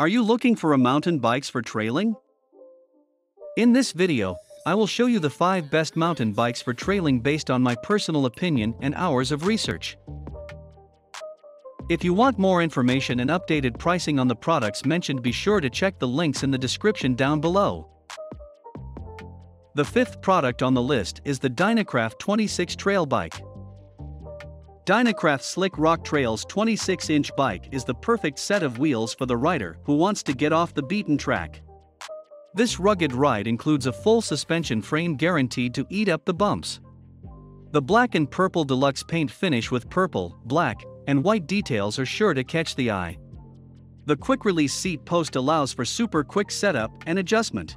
Are you looking for a mountain bikes for trailing? In this video, I will show you the 5 best mountain bikes for trailing based on my personal opinion and hours of research. If you want more information and updated pricing on the products mentioned be sure to check the links in the description down below. The fifth product on the list is the Dynacraft 26 Trail Bike. Dynacraft Slick Rock Trails 26-inch bike is the perfect set of wheels for the rider who wants to get off the beaten track. This rugged ride includes a full suspension frame guaranteed to eat up the bumps. The black and purple deluxe paint finish with purple, black, and white details are sure to catch the eye. The quick-release seat post allows for super quick setup and adjustment.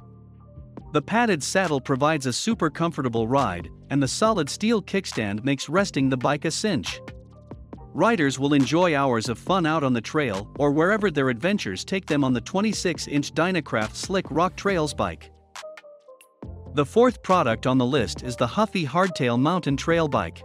The padded saddle provides a super comfortable ride, and the solid steel kickstand makes resting the bike a cinch. Riders will enjoy hours of fun out on the trail or wherever their adventures take them on the 26-inch Dynacraft Slick Rock Trails bike. The fourth product on the list is the Huffy Hardtail Mountain Trail Bike.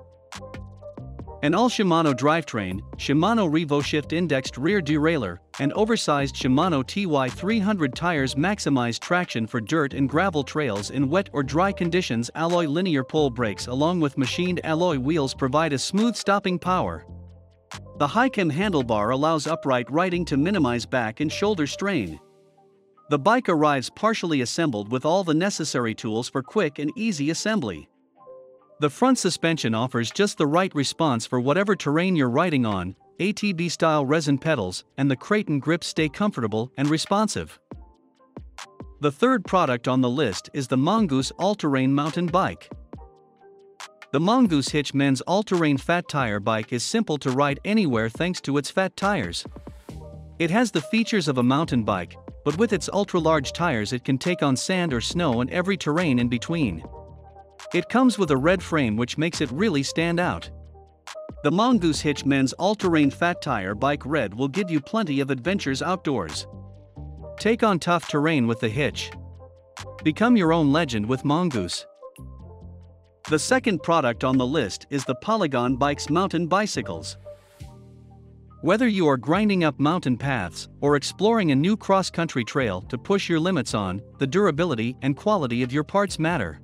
An all Shimano drivetrain, Shimano RevoShift indexed rear derailleur, and oversized Shimano TY300 tires maximize traction for dirt and gravel trails in wet or dry conditions. Alloy linear pole brakes along with machined alloy wheels provide a smooth stopping power. The HiCam handlebar allows upright riding to minimize back and shoulder strain. The bike arrives partially assembled with all the necessary tools for quick and easy assembly. The front suspension offers just the right response for whatever terrain you're riding on, ATB style resin pedals, and the Kraton grips stay comfortable and responsive. The third product on the list is the Mongoose All Terrain Mountain Bike. The Mongoose Hitch Men's All Terrain Fat Tire Bike is simple to ride anywhere thanks to its fat tires. It has the features of a mountain bike, but with its ultra large tires, it can take on sand or snow and every terrain in between. It comes with a red frame which makes it really stand out. The Mongoose Hitch Men's All-Terrain Fat Tire Bike Red will give you plenty of adventures outdoors. Take on tough terrain with the hitch. Become your own legend with Mongoose. The second product on the list is the Polygon Bikes mountain bicycles. Whether you are grinding up mountain paths or exploring a new cross-country trail to push your limits on, the durability and quality of your parts matter.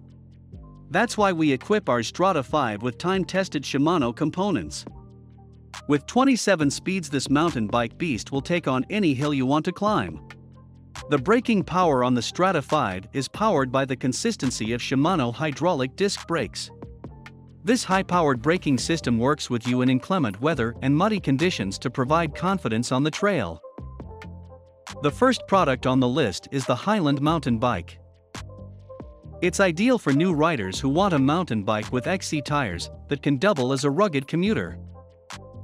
That's why we equip our Xtrada 5 with time-tested Shimano components. With 27 speeds this mountain bike beast will take on any hill you want to climb. The braking power on the Xtrada 5 is powered by the consistency of Shimano hydraulic disc brakes. This high-powered braking system works with you in inclement weather and muddy conditions to provide confidence on the trail. The first product on the list is the Hiland mountain bike. It's ideal for new riders who want a mountain bike with XC tires that can double as a rugged commuter.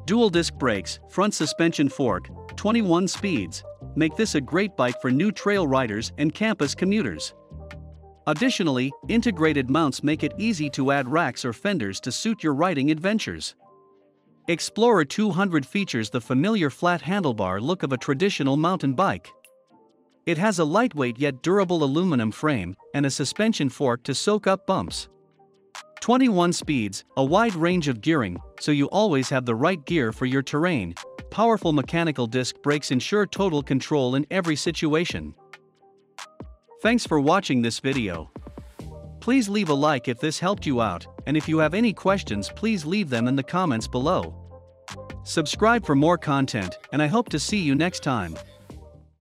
Dual disc brakes, front suspension fork, 21 speeds, make this a great bike for new trail riders and campus commuters. Additionally, integrated mounts make it easy to add racks or fenders to suit your riding adventures. Explorer 200 features the familiar flat handlebar look of a traditional mountain bike. It has a lightweight yet durable aluminum frame and a suspension fork to soak up bumps. 21 speeds, a wide range of gearing, so you always have the right gear for your terrain. Powerful mechanical disc brakes ensure total control in every situation. Thanks for watching this video. Please leave a like if this helped you out, and if you have any questions please leave them in the comments below. Subscribe for more content, and I hope to see you next time.